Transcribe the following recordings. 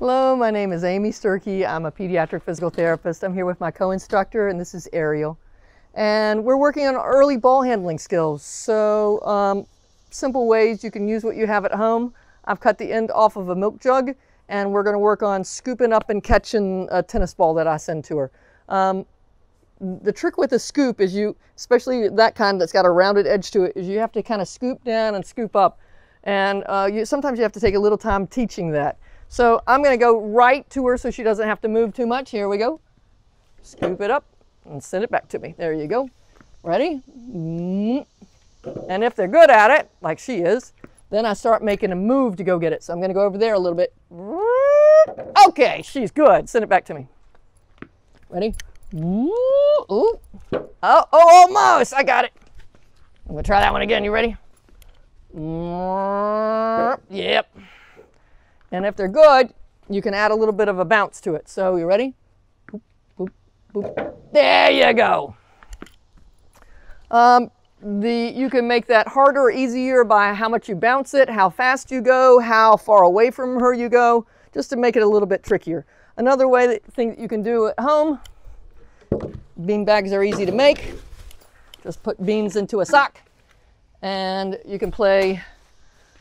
Hello, my name is Amy Sturkey. I'm a pediatric physical therapist. I'm here with my co-instructor and this is Ariel. And we're working on early ball handling skills. So um, simple ways you can use what you have at home. I've cut the end off of a milk jug and we're gonna work on scooping up and catching a tennis ball that I send to her. Um, the trick with a scoop is you, especially that kind that's got a rounded edge to it, is you have to kind of scoop down and scoop up. And uh, you, sometimes you have to take a little time teaching that. So I'm going to go right to her so she doesn't have to move too much. Here we go. Scoop it up and send it back to me. There you go. Ready? Mm-hmm. And if they're good at it, like she is, then I start making a move to go get it. So I'm going to go over there a little bit. Okay, she's good. Send it back to me. Ready? Ooh, ooh. Oh, oh, almost. I got it. I'm going to try that one again. You ready? Yep. And if they're good, you can add a little bit of a bounce to it. So you ready? Boop, boop, boop. There you go. Um, the, you can make that harder or easier by how much you bounce it, how fast you go, how far away from her you go, just to make it a little bit trickier. Another way that thing that you can do at home, bean bags are easy to make. Just put beans into a sock and you can play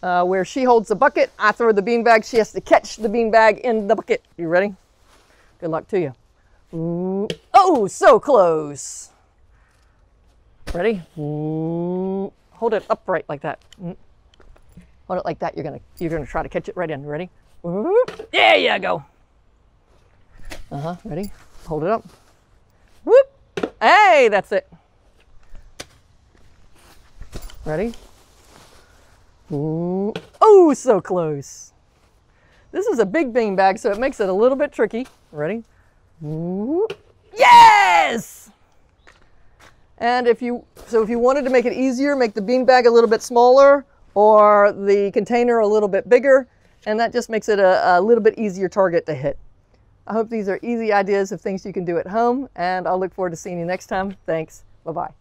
uh, where she holds the bucket, I throw the beanbag, she has to catch the beanbag in the bucket. You ready? Good luck to you. Ooh. Oh, so close. Ready? Ooh. Hold it upright like that. Mm. Hold it like that. You're gonna you're gonna try to catch it right in. Ready? Ooh. There you go. Uh-huh. Ready? Hold it up. Whoop. Hey, that's it. Ready? Ooh. So close. This is a big bean bag, so it makes it a little bit tricky. Ready? Yes! And if you, so if you wanted to make it easier, make the bean bag a little bit smaller or the container a little bit bigger, and that just makes it a, a little bit easier target to hit. I hope these are easy ideas of things you can do at home, and I'll look forward to seeing you next time. Thanks. Bye-bye.